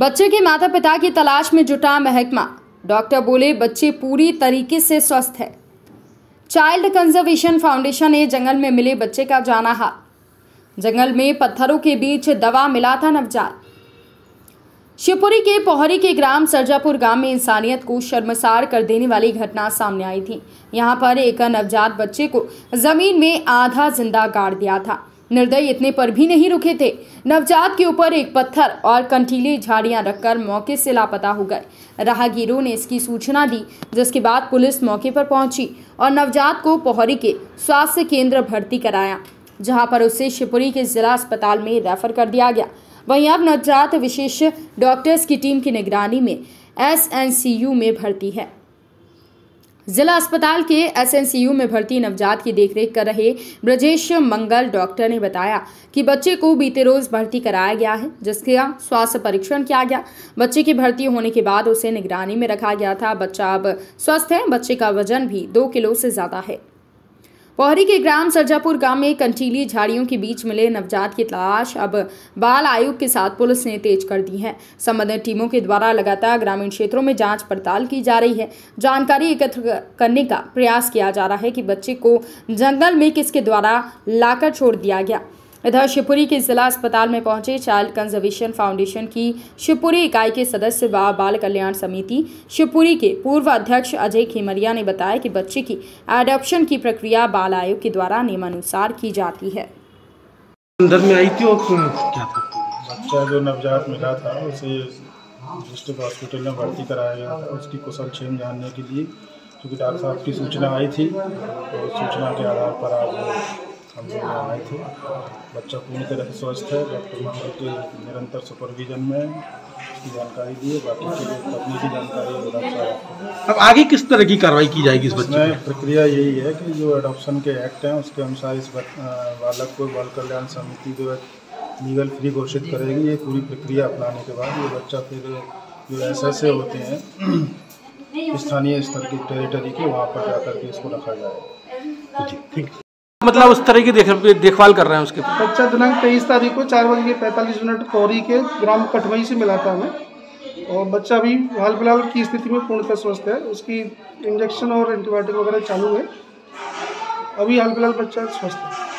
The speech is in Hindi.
बच्चे के माता पिता की तलाश में जुटा महकमा। डॉक्टर बोले, बच्चे पूरी तरीके से स्वस्थ है। चाइल्ड कंजर्वेशन फाउंडेशन ने जंगल में मिले बच्चे का जाना हाल। जंगल में पत्थरों के बीच दवा मिला था नवजात। शिवपुरी के पोहरी के ग्राम सरजापुर गाँव में इंसानियत को शर्मसार कर देने वाली घटना सामने आई थी। यहाँ पर एक नवजात बच्चे को ज़मीन में आधा ज़िंदा गाड़ दिया था। निर्दय इतने पर भी नहीं रुके थे। नवजात के ऊपर एक पत्थर और कंटीली झाड़ियाँ रखकर मौके से लापता हो गए। राहगीरों ने इसकी सूचना दी, जिसके बाद पुलिस मौके पर पहुँची और नवजात को पोहरी के स्वास्थ्य केंद्र भर्ती कराया, जहाँ पर उसे शिवपुरी के जिला अस्पताल में रेफर कर दिया गया। वहीं अब नवजात विशेष डॉक्टर्स की टीम की निगरानी में एसएनसीयू में भर्ती है। जिला अस्पताल के एसएनसीयू में भर्ती नवजात की देखरेख कर रहे ब्रजेश मंगल डॉक्टर ने बताया कि बच्चे को बीते रोज भर्ती कराया गया है, जिसका स्वास्थ्य परीक्षण किया गया। बच्चे की भर्ती होने के बाद उसे निगरानी में रखा गया था। बच्चा अब स्वस्थ है, बच्चे का वज़न भी दो किलो से ज़्यादा है। पोहरी के ग्राम सरजापुर गाँव में कंटीली झाड़ियों के बीच मिले नवजात की तलाश। अब बाल आयोग के साथ पुलिस ने तेज कर दी है। संबंधित टीमों के द्वारा लगातार ग्रामीण क्षेत्रों में जाँच पड़ताल की जा रही है। जानकारी एकत्र करने का प्रयास किया जा रहा है कि बच्चे को जंगल में किसके द्वारा लाकर छोड़ दिया गया। इधर शिवपुरी के जिला अस्पताल में पहुँचे चाइल्ड कंजर्वेशन फाउंडेशन की शिवपुरी इकाई के सदस्य व बाल कल्याण समिति शिवपुरी के पूर्व अध्यक्ष अजय खेमरिया ने बताया कि बच्चे की एडॉप्शन की प्रक्रिया बाल आयोग के द्वारा नियमानुसार की जाती है। अंदर में आई थी और क्या था? बच्चा जो नवजात मिला था उसे डिस्ट्रिक्ट हॉस्पिटल में भर्ती कराया गया था। उसकी कुशल क्षेम जानने के लिए क्योंकि डॉक्टर साहब की सूचना आई थी तो सूचना के आधार पर आप हम लोग यहाँ आए थे बच्चा पूरी तरह से स्वस्थ है डॉक्टर मंगल के निरंतर सुपरविजन में उसकी जानकारी दी है बाकी की जो की जानकारी है साहब अब आगे किस तरह की कार्रवाई की जाएगी इस बच्चे प्रक्रिया यही है कि जो एडॉप्शन के एक्ट हैं उसके अनुसार इस बालक को बाल कल्याण समिति जो है लीगल फ्री घोषित करेगी। ये पूरी प्रक्रिया अपनाने के बाद ये बच्चा फिर जो एस एस ए होते हैं स्थानीय स्तर की टेरिटरी के वहाँ पर जाकर के इसको रखा जाएगा जी ठीक मतलब उस तरह की देख, देखभाल कर रहे हैं उसके बच्चा दिनांक तेईस तारीख को चार बज के पैंतालीस मिनट पौरी के ग्राम कटवई से मिला था हमें। और बच्चा अभी हाल फ़िलहाल की स्थिति में पूर्णतः स्वस्थ है। उसकी इंजेक्शन और एंटीबायोटिक वगैरह चालू है। अभी हाल फ़िलहाल बच्चा स्वस्थ है।